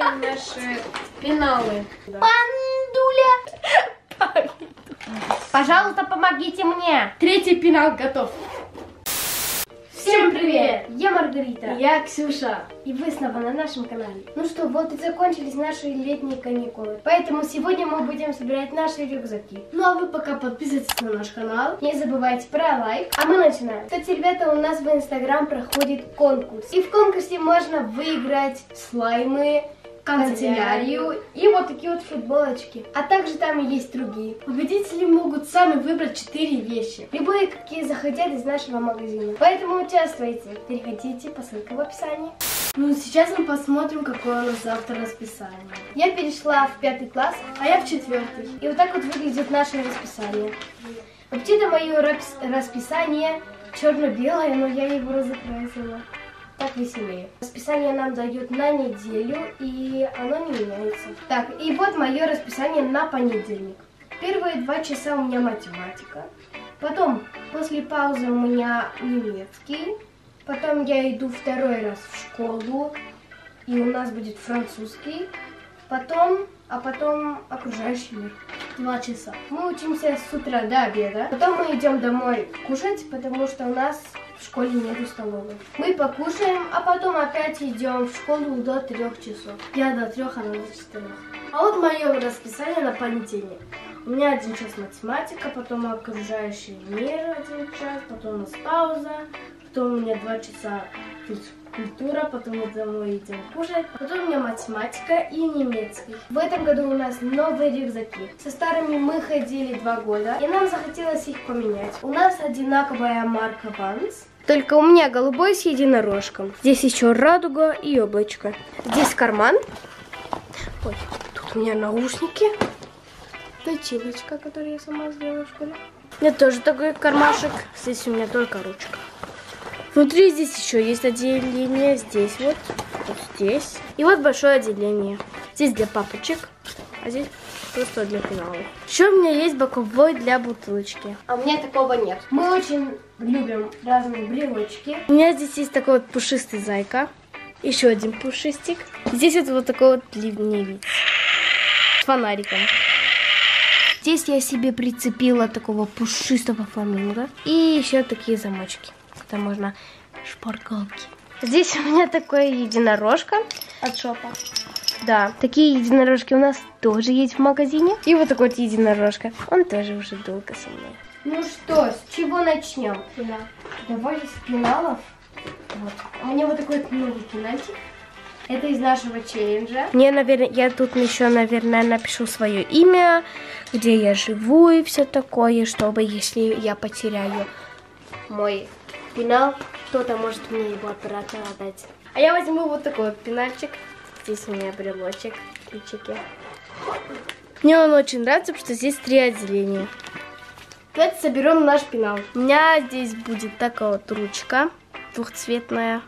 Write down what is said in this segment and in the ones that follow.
собираем наши пеналы. Пандуля. Пожалуйста, помогите мне. Третий пенал готов. Всем привет! Я Маргарита. Я Ксюша. И вы снова на нашем канале. Ну что, вот и закончились наши летние каникулы. Поэтому сегодня мы будем собирать наши рюкзаки. Ну а вы пока подписывайтесь на наш канал. Не забывайте про лайк. А мы начинаем. Кстати, ребята, у нас в инстаграм проходит конкурс. И в конкурсе можно выиграть слаймы, канцелярию и вот такие вот футболочки. А также там и есть другие. Победители могут сами выбрать 4 вещи. Любые, какие захотят из нашего магазина. Поэтому участвуйте. Переходите по ссылке в описании. Ну, сейчас мы посмотрим, какое у нас завтра расписание. Я перешла в пятый класс, А я в четвертый. и вот так вот выглядит наше расписание. Вообще-то мое расписание черно-белое, но я его разукрасила. Так веселее. Расписание нам дают на неделю, и оно не меняется. Так, и вот мое расписание на понедельник. Первые два часа у меня математика. Потом, после паузы у меня немецкий. Потом я иду второй раз в школу, и у нас будет французский. Потом, а потом окружающий мир. Два часа. Мы учимся с утра до обеда. Потом мы идем домой кушать, потому что у нас в школе нету столовой. Мы покушаем, а потом опять идем в школу до трех часов. Я до трех, она до четырех. А вот мое расписание на понедельник. У меня один час математика, потом окружающий мир один час, потом у нас пауза, потом у меня два часа физкультура, потом мы домой идем кушать, потом у меня математика и немецкий. В этом году у нас новые рюкзаки. Со старыми мы ходили два года, и нам захотелось их поменять. У нас одинаковая марка Vans. Только у меня голубой с единорожком. Здесь еще радуга и облачко. Здесь карман. Ой, тут у меня наушники. Точилочка, которую я сама сделала в школе. У меня тоже такой кармашек. Здесь у меня только ручка. Внутри здесь еще есть отделение. Здесь вот, вот здесь. И вот большое отделение. Здесь для папочек, а здесь просто для пеналов. Еще у меня есть боковой для бутылочки. А у меня такого нет. Мы очень любим разные брелочки. У меня здесь есть такой вот пушистый зайка. Еще один пушистик. Здесь вот, вот такой вот ливневик. С фонариком. Здесь я себе прицепила такого пушистого фламинго. И еще такие замочки. Там можно шпаргалки. Здесь у меня такое единорожка от шопа. Да, такие единорожки у нас тоже есть в магазине. И вот такой вот единорожка. Он тоже уже долго со мной. Ну что, с чего начнем? Да. Давай с пеналов. Вот. У меня вот такой вот новый пенальчик. Это из нашего челленджа. Мне, наверное, я тут еще, наверное, напишу свое имя, где я живу и все такое, чтобы, если я потеряю мой пенал, кто-то может мне его обратно отдать. А я возьму вот такой вот пенальчик. Здесь у меня брелочек, ключики. Мне он очень нравится, потому что здесь три отделения. Давайте соберем наш пенал. У меня здесь будет такая вот ручка двухцветная.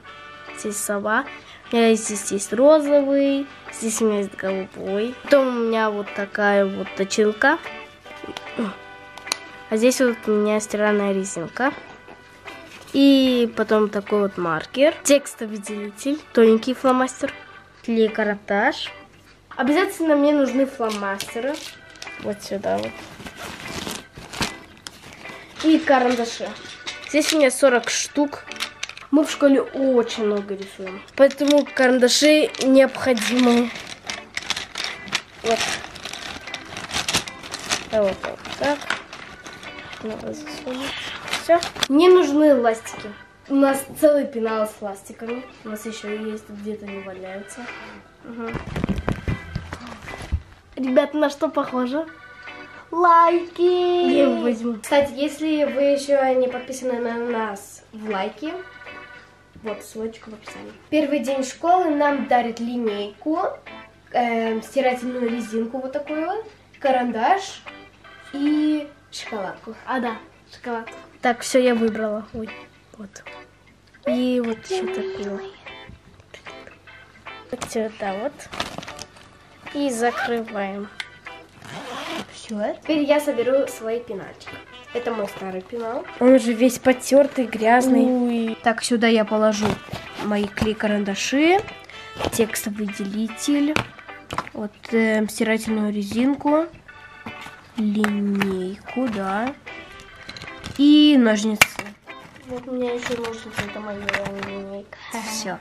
Здесь сова. У меня здесь есть розовый. Здесь у меня есть голубой. Потом у меня вот такая вот точилка. А здесь вот у меня стиральная резинка. И потом такой вот маркер. Текстовыделитель. Тоненький фломастер. Клей-карандаш. Обязательно мне нужны фломастеры. Вот сюда вот. И карандаши. Здесь у меня 40 штук. Мы в школе очень много рисуем. Поэтому карандаши необходимы. Вот. А вот так. так. Надо засунуть. Все. Мне нужны ластики. У нас целый пенал с ластиками. У нас еще есть, где-то не валяются. Мгм. Ребята, на что похоже? Лайки! Я его возьму. Кстати, если вы еще не подписаны на нас в лайки, вот ссылочка в описании. Первый день школы нам дарят линейку, эм, стирательную резинку вот такую вот, карандаш и шоколадку. А, да, шоколад. Так, все, я выбрала. Ой, вот. И вот еще такую. Вот сюда вот. И закрываем. Все. Теперь я соберу свой пенальчик. Это мой старый пенал. Он уже весь потертый, грязный. Так, сюда я положу мои клей-карандаши. текстовыделитель, вот э, стирательную резинку, линейку, да, и ножницы. Вот у меня еще ножницы, это моя линейка. Все.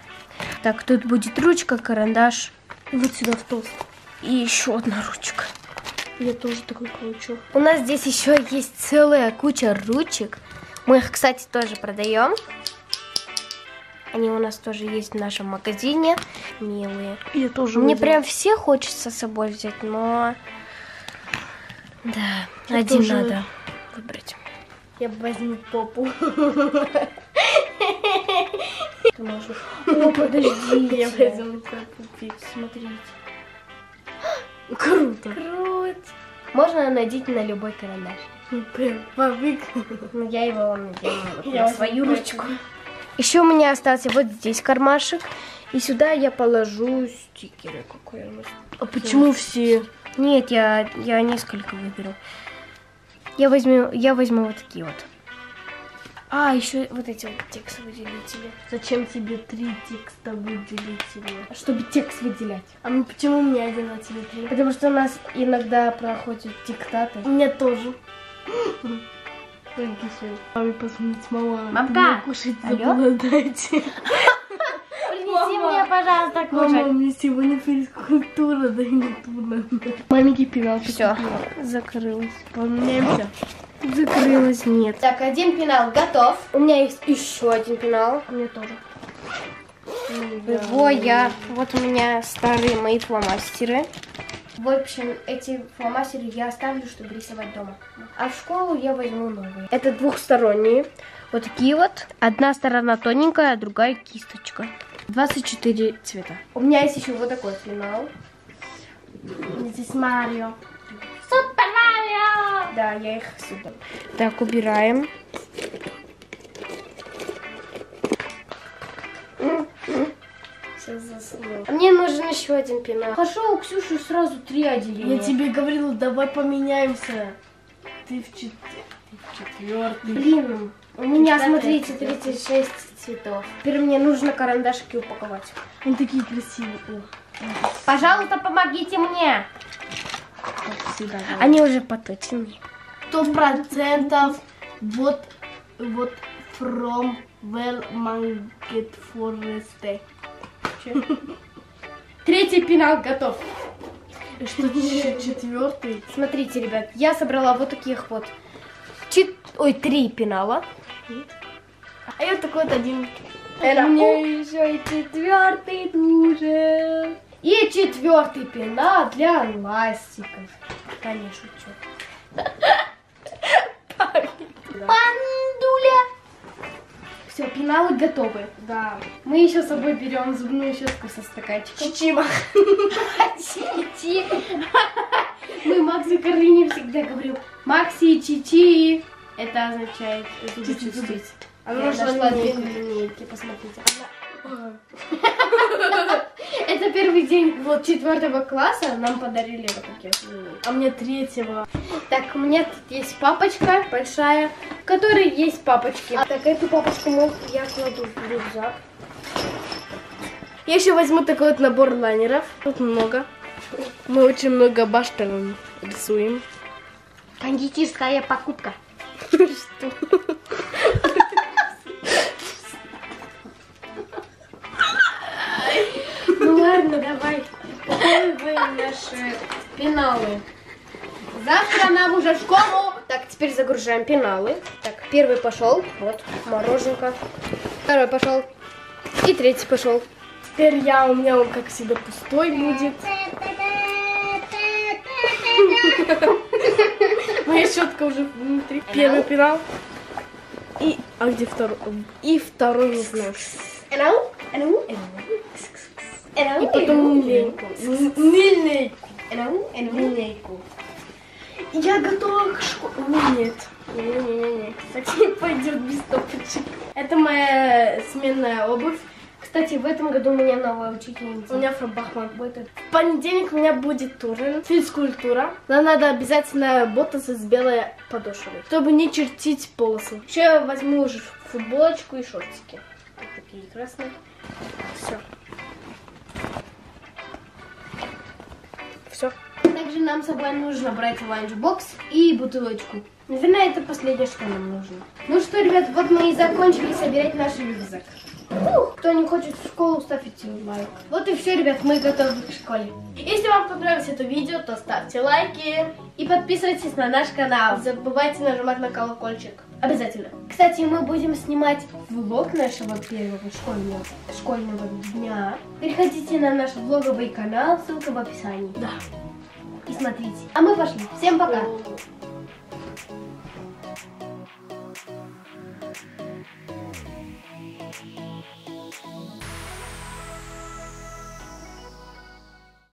Так, тут будет ручка, карандаш И вот сюда в толст. и еще одна ручка. Я тоже такой хочу. У нас здесь еще есть целая куча ручек. Мы их, кстати, тоже продаем. Они у нас тоже есть в нашем магазине. Милые. Я тоже Мне возьму. прям все хочется с собой взять, но... Да, Я один тоже. надо выбрать. Я возьму попу. Ты можешь. О, подожди. Я возьму попу. Смотрите. Круто. Круто. Можно надеть на любой карандаш. Ну, Прям повык. Но я его вам надену Я свою ручку. Еще у меня остался вот здесь кармашек. И сюда я положу стикеры. Какой у нас А почему все? Нет, я, я несколько выберу. Я возьму, я возьму вот такие вот. А, еще вот эти вот текстовыделители. Зачем тебе три текста выделителя? Чтобы текст выделять. А ну почему у меня один, а тебе три? Потому что у нас иногда проходят диктаты. У меня тоже. Логично. Маме позвонить, мама. Мамка! кушать Алло? дайте. Принеси Мама. мне, пожалуйста, Мама, мне сегодня физкультура, дай мне туда. Маменьки пенал. Все, Закрылась. Поменяемся. закрылась, нет. Так, один пенал готов. У меня есть еще один пенал. Мне тоже. Его я... Вот у меня старые мои фломастеры. В общем, эти фломастеры я оставлю, чтобы рисовать дома. А в школу я возьму новые. Это двухсторонние. Вот такие вот. Одна сторона тоненькая, а другая кисточка. 24 цвета. У меня есть еще вот такой пенал. Здесь Марио. Супер Марио! Да, я их сюда. Так, убираем. Мне нужен еще один пенал. Хорошо, у Ксюши сразу три отделения. Я тебе говорила, давай поменяемся. Ты в, чет... четвертый. Блин, у меня, Четвертый, смотрите, четвертый. 36 цветов. Теперь мне нужно карандашики упаковать. Они такие красивые. О, Пожалуйста, помогите мне. всегда. Они уже поточены. Сто процентов вот, вот from well market forest. Третий пенал готов. Что четвертый? Смотрите, ребят, я собрала вот таких вот, ой, три пенала. А я такой вот один. Это Мне еще и четвертый тоже. И четвертый пенал для ластиков. Не шучу. Пандуля. Все, пеналы готовы. Да. Мы еще с собой берем зубную щетку со стаканчиком. Чичима. Чичи. Мы Максу Каролине всегда говорим Макси Чичи. Это означает зубы Чистить. Она Я нашла нашла две линейки, посмотрите. Это первый день вот четвертого класса нам подарили вот такие. А мне третьего. Так, у меня тут есть папочка большая, в которой есть папочки. А, так, эту папочку я кладу в рюкзак. Я еще возьму такой вот набор лайнеров. Тут много. Мы очень много баштанов рисуем. Кондитерская покупка. Что? Ну ладно, давай. Упаковываем наши пеналы. Завтра нам уже в школу. Так, теперь загружаем пеналы. Так, первый пошел. Вот, мороженка. Второй пошел. И третий пошел. Теперь я, у меня он, как всегда, пустой будет. Моя щетка уже внутри. Первый пенал. И... А где второй? И второй энау. И потом. Энау, энау. Линейку. Я готова к школе. Нет. Не-не-не. Не пойдет без топочек. Это моя сменная обувь. Кстати, в этом году у меня новая У учительница. меня фрабахман будет. В понедельник у меня будет турнир, физкультура. Нам надо обязательно ботасы с белой подошвой, чтобы не чертить полосы. Еще я возьму уже футболочку и шортики. Вот такие красные. Все. все. Также нам с собой нужно брать ланчбокс и бутылочку. Наверное, это последнее, что нам нужно. Ну что, ребят, вот мы и закончили собирать наш рюкзак. Ух, кто не хочет в школу, ставьте лайк. Вот и все, ребят, мы готовы к школе. Если вам понравилось это видео, то ставьте лайки. И подписывайтесь на наш канал. Не забывайте нажимать на колокольчик. Обязательно. Кстати, мы будем снимать влог нашего первого школьного, школьного дня. Переходите на наш влоговый канал, ссылка в описании. Да. И смотрите. А мы пошли. Всем пока.